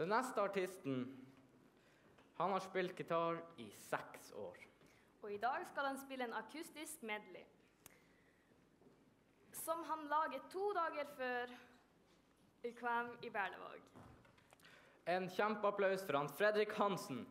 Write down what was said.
Den neste artisten han har spilt gitar i seks år. Og i dag skal han spille en akustisk medley. Som han laget to dager før Ukvam i Berlevåg. En kjempeapplaus for han Fredrik Hansen.